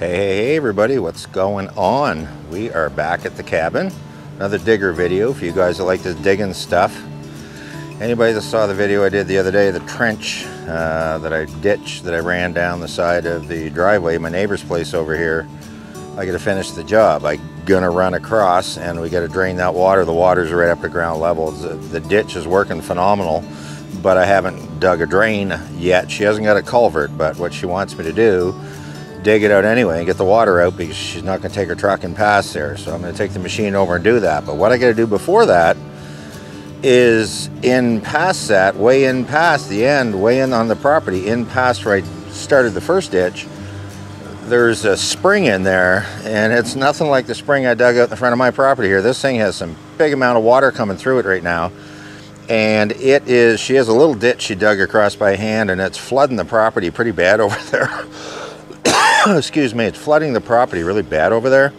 Hey, hey, hey everybody, what's going on? We are back at the cabin. Another digger video for you guys that like this digging stuff. Anybody that saw the video I did the other day, the trench uh, that I ditched, that I ran down the side of the driveway, my neighbor's place over here, I gotta finish the job. I gonna run across and we gotta drain that water. The water's right up to ground level. The, the ditch is working phenomenal, but I haven't dug a drain yet. She hasn't got a culvert, but what she wants me to do dig it out anyway and get the water out because she's not going to take her truck and pass there. So I'm going to take the machine over and do that. But what I got to do before that is in past that, way in past the end, way in on the property, in past where I started the first ditch, there's a spring in there and it's nothing like the spring I dug out in front of my property here. This thing has some big amount of water coming through it right now. And it is, she has a little ditch she dug across by hand and it's flooding the property pretty bad over there. excuse me, it's flooding the property really bad over there.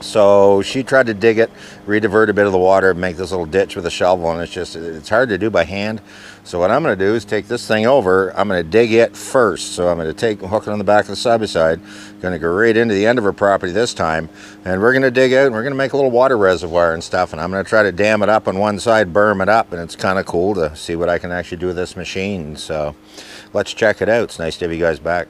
So she tried to dig it, redivert a bit of the water, make this little ditch with a shovel, and it's just, it's hard to do by hand. So what I'm gonna do is take this thing over, I'm gonna dig it first. So I'm gonna take, hook it on the back of the side by side, gonna go right into the end of her property this time, and we're gonna dig out, and we're gonna make a little water reservoir and stuff, and I'm gonna try to dam it up on one side, berm it up, and it's kind of cool to see what I can actually do with this machine. So let's check it out. It's nice to have you guys back.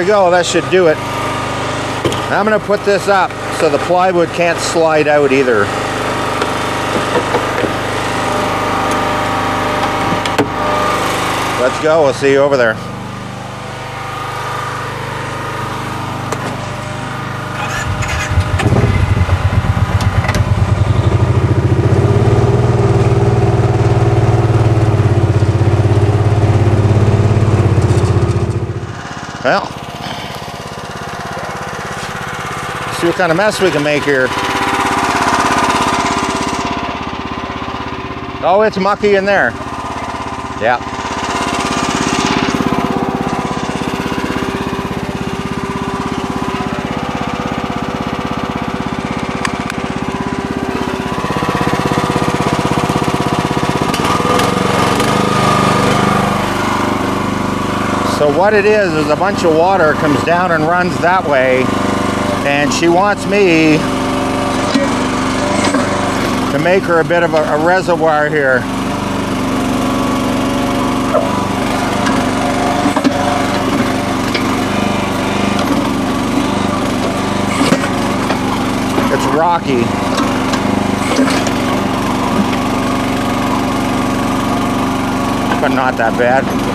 We go, that should do it. I'm gonna put this up so the plywood can't slide out either. Let's go, we'll see you over there. What kind of mess we can make here. Oh, it's mucky in there. Yeah. So what it is, is a bunch of water comes down and runs that way. And she wants me to make her a bit of a, a reservoir here. It's rocky. But not that bad.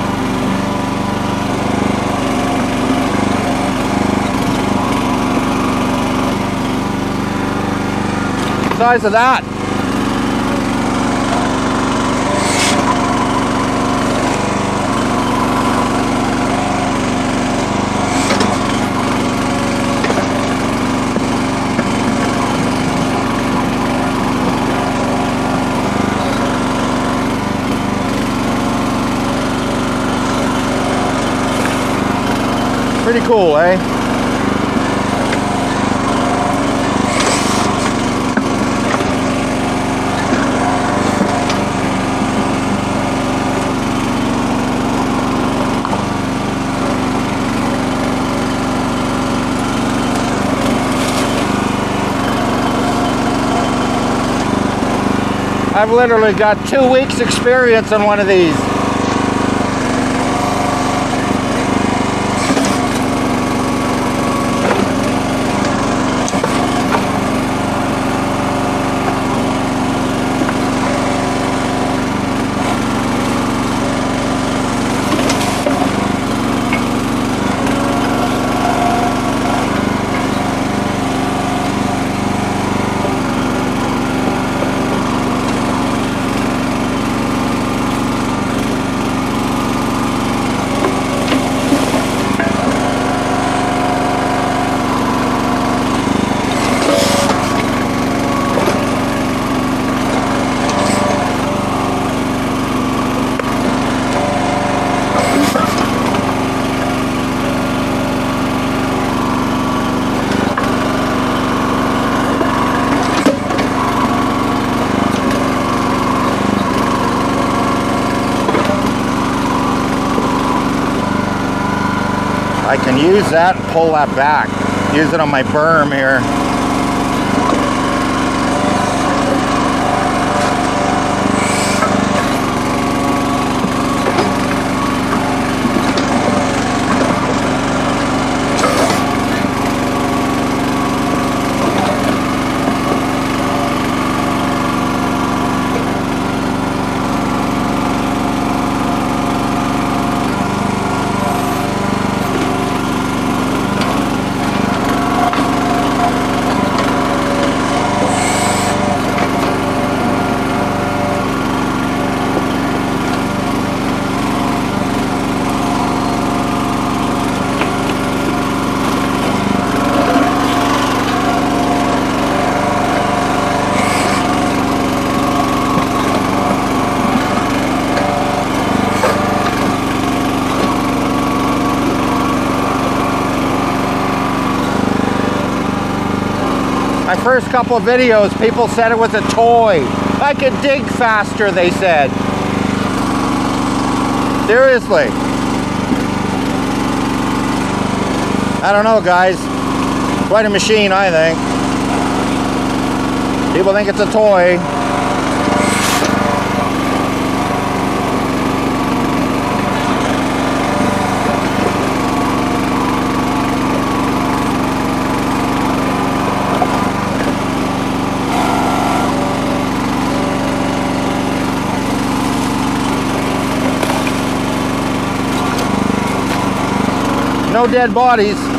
size of that. Pretty cool, eh? I've literally got two weeks experience on one of these. I can use that and pull that back. Use it on my berm here. First couple of videos, people said it was a toy. I could dig faster, they said. Seriously. I don't know, guys. Quite a machine, I think. People think it's a toy. No dead bodies.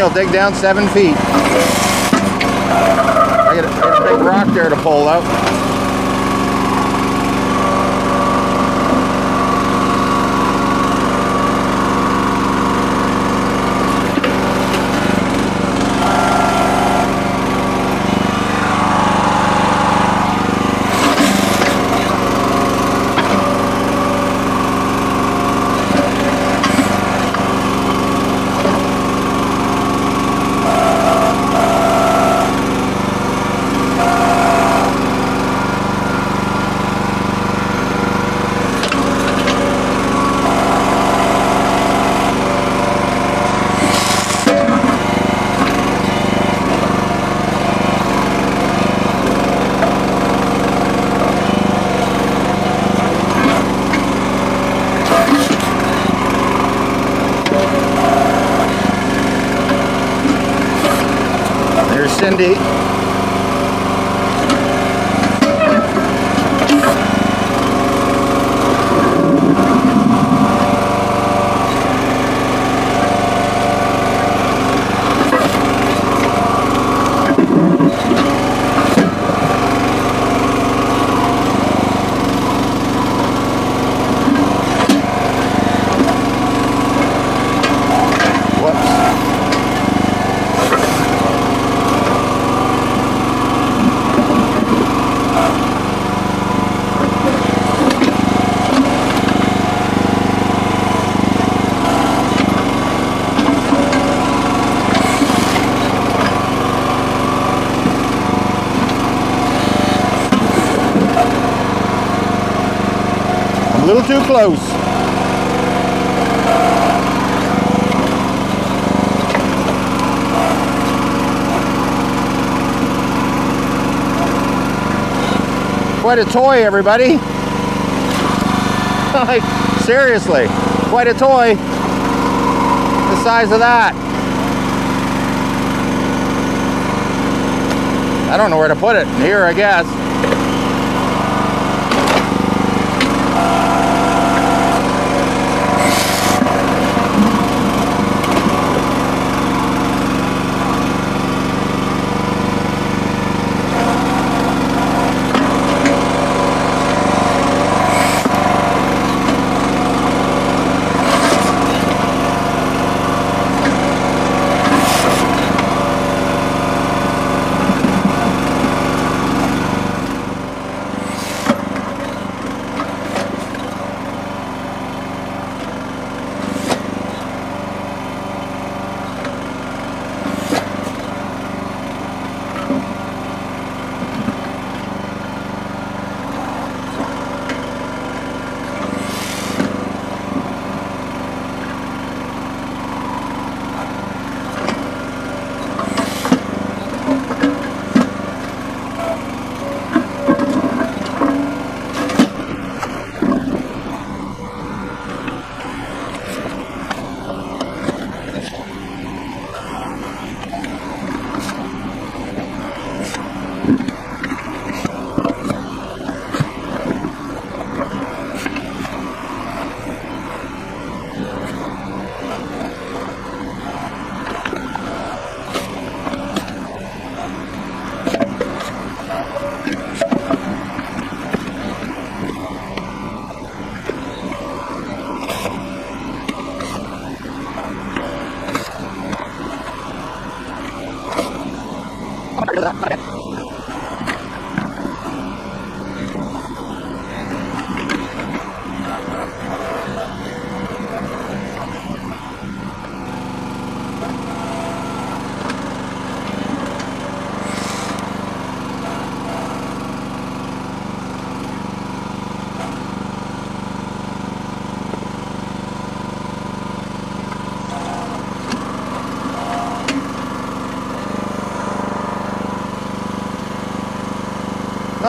Will dig down seven feet. I got got a big rock there to pull out. Cindy. little too close. Quite a toy, everybody. like, seriously, quite a toy. The size of that. I don't know where to put it. Here, I guess.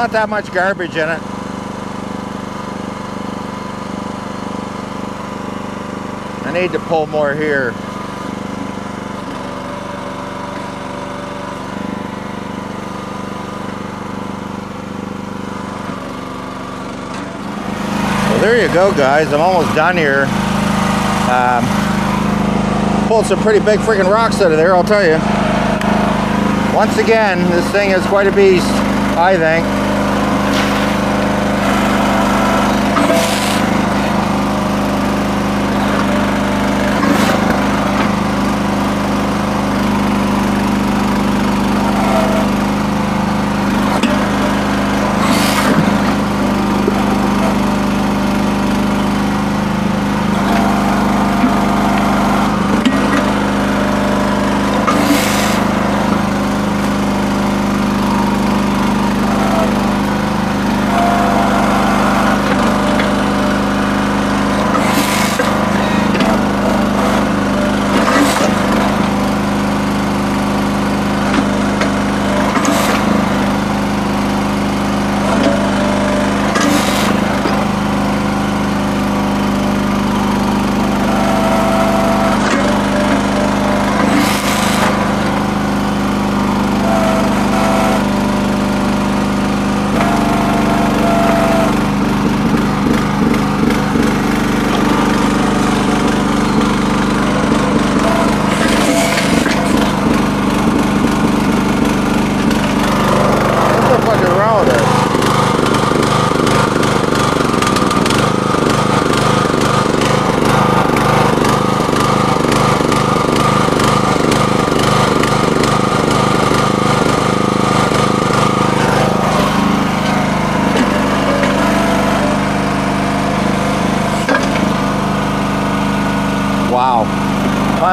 Not that much garbage in it. I need to pull more here. Well, there you go, guys. I'm almost done here. Um, pulled some pretty big freaking rocks out of there, I'll tell you. Once again, this thing is quite a beast, I think.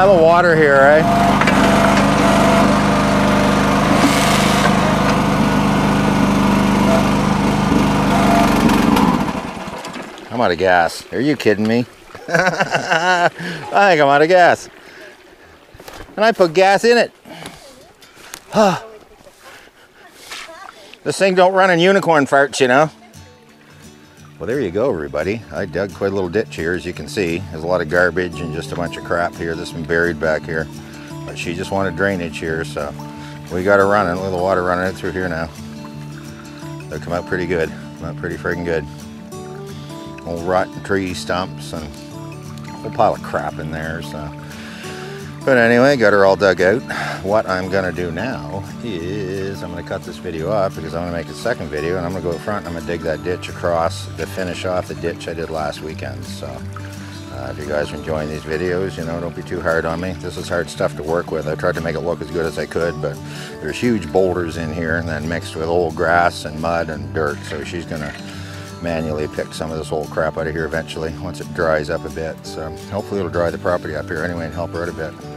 Little water here, eh? I'm out of gas. Are you kidding me? I think I'm out of gas. And I put gas in it. this thing don't run in unicorn farts, you know. Well, there you go, everybody. I dug quite a little ditch here, as you can see. There's a lot of garbage and just a bunch of crap here that's been buried back here. But she just wanted drainage here, so we got her running. At the water running it through here now. They'll come out pretty good. Come out pretty friggin' good. Old rotten tree stumps and a whole pile of crap in there, so. But anyway, got her all dug out. What I'm gonna do now is I'm gonna cut this video off because I'm gonna make a second video and I'm gonna go up front and I'm gonna dig that ditch across to finish off the ditch I did last weekend. So uh, if you guys are enjoying these videos, you know, don't be too hard on me. This is hard stuff to work with. I tried to make it look as good as I could, but there's huge boulders in here and then mixed with old grass and mud and dirt. So she's gonna manually pick some of this old crap out of here eventually once it dries up a bit. So hopefully it'll dry the property up here anyway and help her out a bit.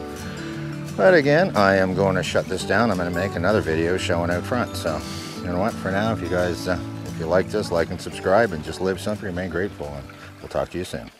But again, I am going to shut this down. I'm going to make another video showing out front. So you know what? For now, if you guys, uh, if you like this, like and subscribe and just live simple, remain grateful. And we'll talk to you soon.